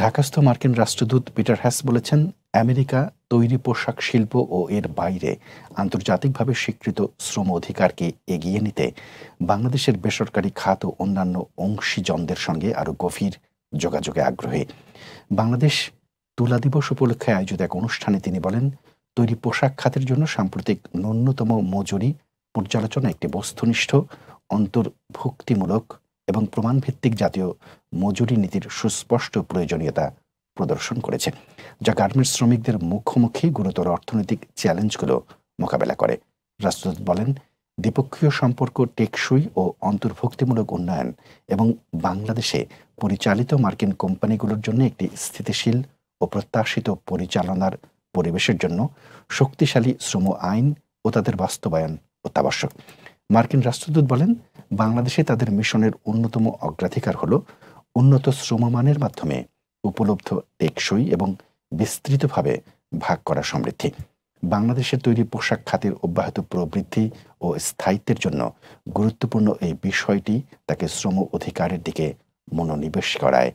ঢাকাস্থ মার্কিন রাষ্ট্রদূত পিটার হ্যাস বলেছেন, আমেরিকা তৈরি পোশাক শিল্প ও এর বাইরে আন্তর্জাতিকভাবে স্বীকৃত শ্রম অধিকারকে এগিয়ে নিতে বাংলাদেশের বেসরকারি খাত ও অন্যান্য অংশীজনদের সঙ্গে আরও গভীর যোগাযোগে আগ্রহী। বাংলাদেশ তুলা দিবস উপলক্ষে আয়োজিত এক অনুষ্ঠানে তিনি বলেন, তৈরি পোশাক খাতের জন্য সাম্প্রতিক ন্যূনতম মজুরি পর্যালোচনা একটি বস্তুনিষ্ঠ, অন্তর্ভুক্তিমূলক এবং প্রমাণভিত্তিক জাতীয় মজুরি নীতির সুস্পষ্ট প্রয়োজনীয়তা প্রদর্শন করেছে, যা গার্মেন্টস শ্রমিকদের মুখোমুখি গুরুতর অর্থনৈতিক চ্যালেঞ্জগুলো মোকাবেলা করে। রাষ্ট্রদূত বলেন, দ্বিপক্ষীয় সম্পর্ক টেকসই ও অন্তর্ভুক্তিমূলক উন্নয়ন এবং বাংলাদেশে পরিচালিত মার্কিন কোম্পানিগুলোর জন্য একটি স্থিতিশীল ও প্রত্যাশিত পরিচালনার পরিবেশের জন্য শক্তিশালী শ্রম আইন ও তাদের বাস্তবায়ন অত্যাবশ্যক। মার্কিন রাষ্ট্রদূত বলেন, বাংলাদেশে তাদের মিশনের অন্যতম অগ্রাধিকার হল উন্নত শ্রমমানের মাধ্যমে উপলব্ধ টেকসই এবং বিস্তৃতভাবে ভাগ করা সমৃদ্ধি। বাংলাদেশের তৈরি পোশাক খাতের অব্যাহত প্রবৃদ্ধি ও স্থায়িত্বের জন্য গুরুত্বপূর্ণ এই বিষয়টি তাকে শ্রম অধিকারের দিকে মনোনিবেশ করায়।